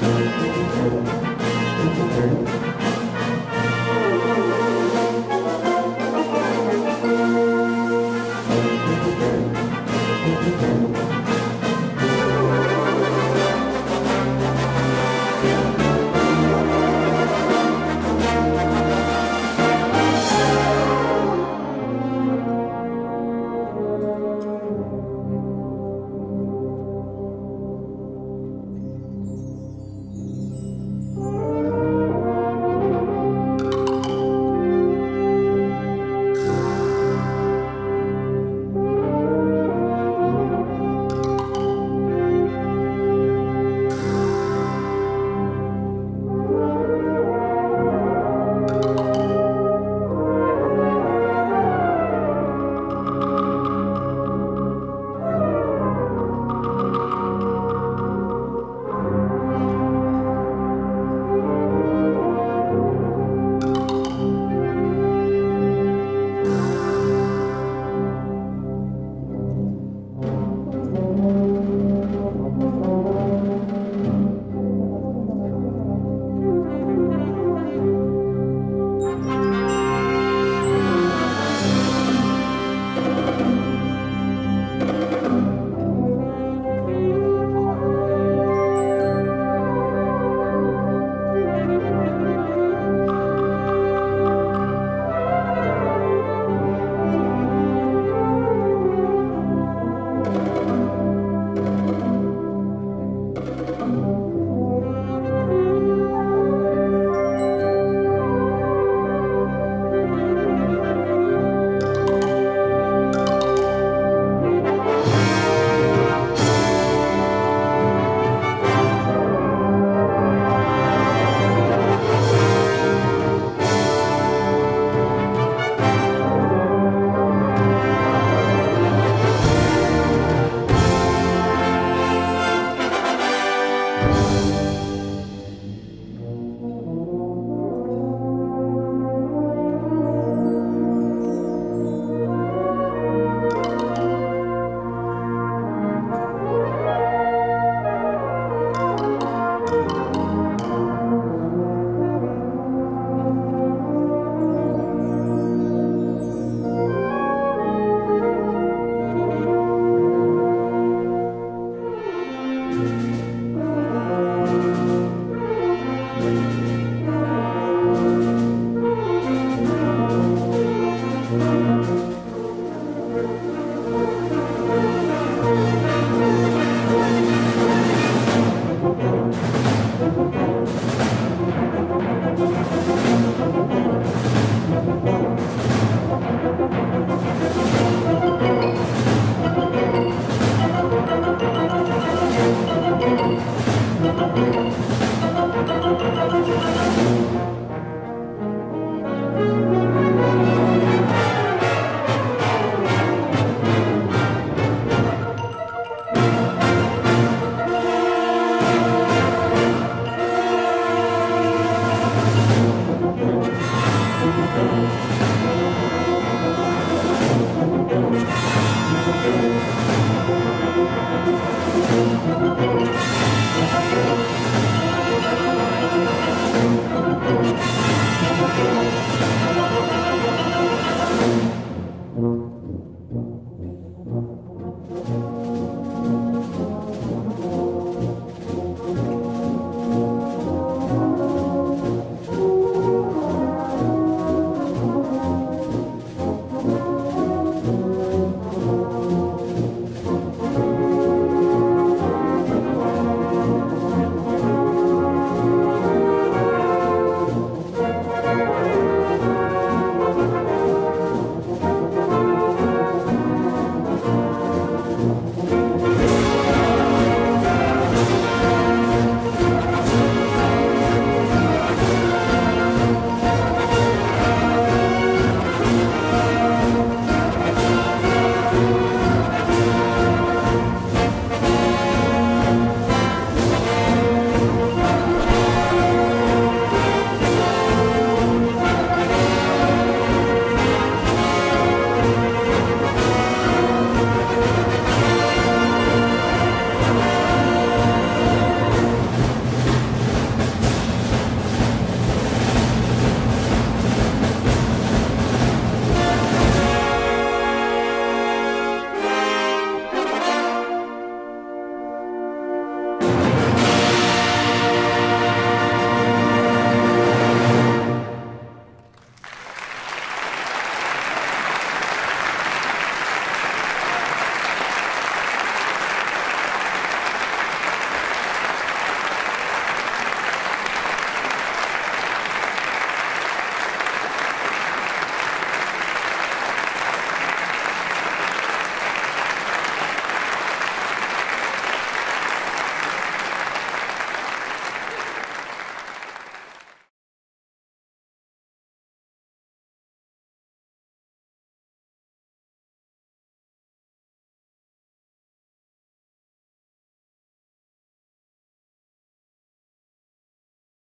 Música